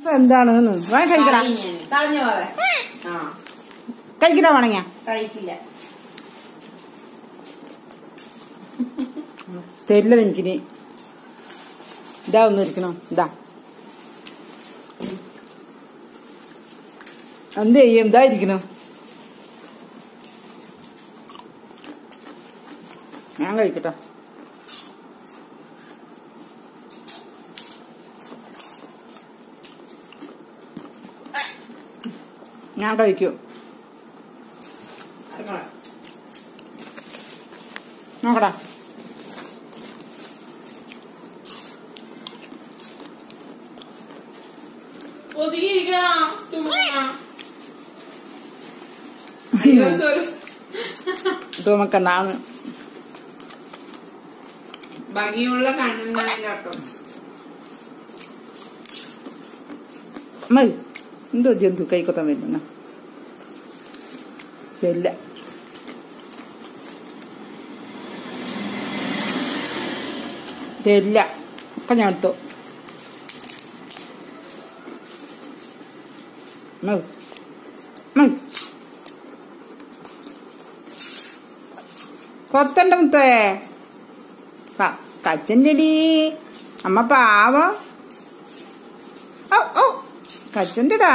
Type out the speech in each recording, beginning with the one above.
ഇപ്പൊ എന്താണ് വാങ്ങി കഴിക്കടാ. കഴിക്കടാ വേണമെങ്കിൽ കഴിക്കില്ല. തരില്ല എനിക്കിനി. ഇതാ ഒന്ന് ഇരിക്കണോ ഇതാ. എന്ത് ചെയ്യും? ഇതാ ഇരിക്കണം. ഞാൻ കഴിക്കട്ടെ. ഞാൻ കഴിക്കൂ. നോക്കടാ. ാണ്. തൂമക്കണ്ണാണ് ഭംഗിയുള്ള കണ്ണാണ് കേട്ടോ. മതി. എന്തോ ജന്തു കൈക്കൊത്താൻ വരുന്ന. ഇതല്ല ഇതല്ല ഒക്കെ ഞാൻ എടുത്തു. മതി മതി കൊത്തണ്ട മുത്തേ. കച്ചന്റെടി അമ്മ പാവം. കച്ചന്റെടാ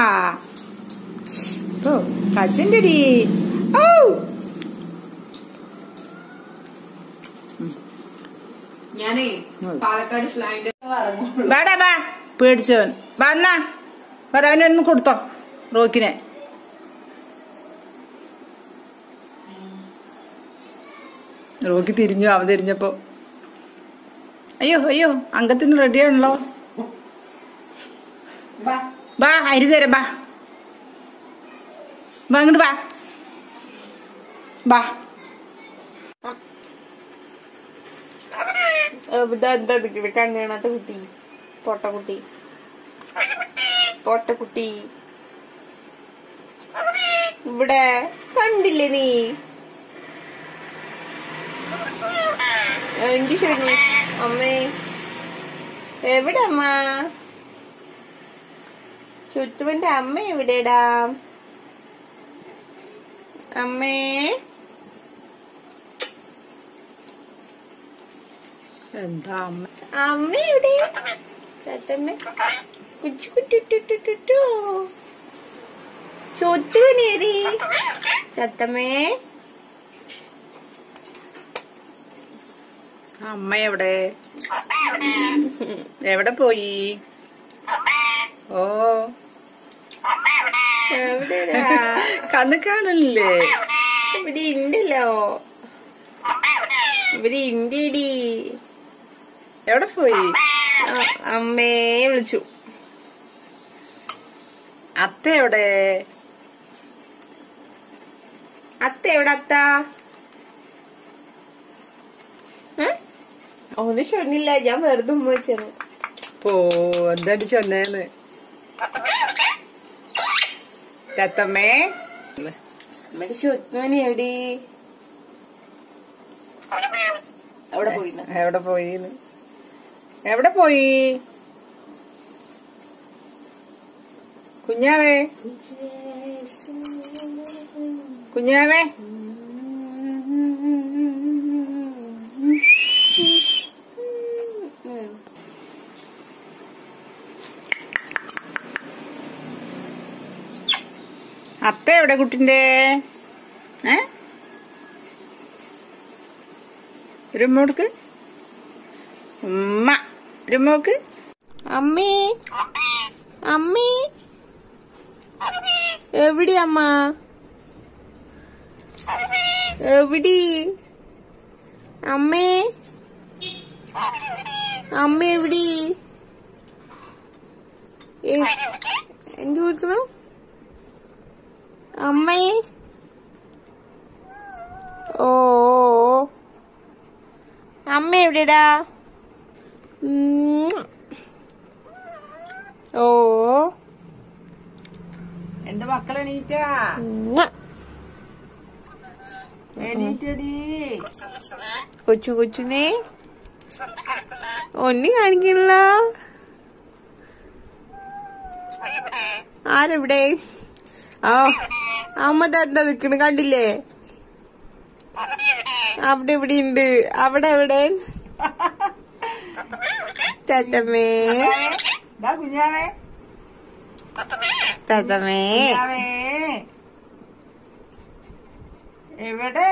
ഓ കച്ചന്റെടി ഓ ഞാനേ പാലക്കാട് വേടാ ബാ പേടിച്ചവൻ. വന്നാ വരാനൊന്ന് കൊടുത്തോ റോക്കിനെ. റോക്കി തിരിഞ്ഞു അവൻ തിരിഞ്ഞപ്പോ അയ്യോ അയ്യോ അംഗത്തിന് റെഡിയാണല്ലോ ബാ അരി തരാം ബാ. വാ അങ്ങോട്ട് ബാ. ബാ. എന്താ കണ്ണീണാത്ത കുട്ടി. പൊട്ടക്കുട്ടി. പൊട്ടക്കുട്ടി. ഇവിടെ കണ്ടില്ലേ നീ? എന്റെ ശരി? അമ്മേ. എവിടെ അമ്മ? ചുറ്റുവിന്റെ അമ്മ എവിടെടാ? അമ്മേ. എന്താ അമ്മ? അമ്മ എവിടെ? തത്തമ്മ. കുച്ചു കുട്ടിട്ടു ചൊട്ടുവനേടി. തത്തമ്മേ. അമ്മ എവിടെ? എവിടെ പോയി? ഓ. കണ്ണ് കാണില്ലേ ഇവിടെ ഇണ്ടല്ലോ. ഇവിടെ ഇണ്ടിടി. എവിടെ പോയി? അമ്മേ വിളിച്ചു. അത്ത എവിടെ? അത്ത എവിടെ അത്ത? ഓന് ഷൊന്നില്ല ഞാൻ വെറുതെ ഉമ്മ വെച്ചാണ് പോ എന്താ ചെന്നേന്ന്? തത്തമ്മേ നമ്മുടെ ശുദ്ധമണി എവിടെ? എവിടെ പോയിന്ന്? എവിടെ പോയി എവിടെ പോയി? കുഞ്ഞാവേ. കുഞ്ഞാവേ. അത്ത എവിടെ കുട്ടിന്റെ? ഏ? ഉമ്മ. ഒരുമോക്ക് അമ്മീ. അമ്മീ. എവിടെ അമ്മ? എവിടെ? അമ്മേ. അമ്മ എവിടെ? എന്ത് കൊടുക്കണം അമ്മേ. ഓ. അമ്മ എവിടെടാ? ഓ. എന്റെ മക്കൾ എണീറ്റാ. എണീറ്റടി. കൊച്ചു കൊച്ചുനെ. ഒന്നും കാണിക്കില്ല ആരെവിടെ? ആ. അമ്മ എന്താ നിക്കണ് കണ്ടില്ലേ? അവിടെ ഇവിടെ ഉണ്ട് അവിടെ. എവിടെ തത്തമ്മേ. തത്തമ്മേ എവിടെ?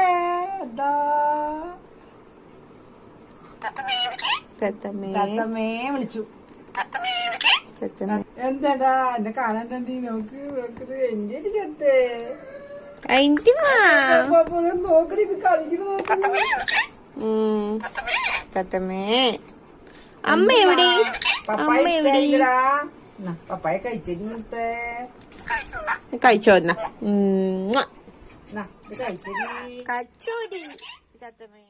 തത്തമ്മേ. തത്തമ്മേ വിളിച്ചു. തത്തമ്മേ എന്താടാ? എന്നെ കാണാൻ നോക്ക് നോക്കത് എന്റെ ഒരു ചത്ത് നോക്കടി ഇത് കളിക്കണ നോക്കുന്നു അമ്മ എവിടെ? അമ്മ എവിടെ? പപ്പായ കഴിച്ചടി ഇവിടുത്തെ. കഴിച്ചോ എന്നാ. കഴിച്ചടി. തത്തമ്മേ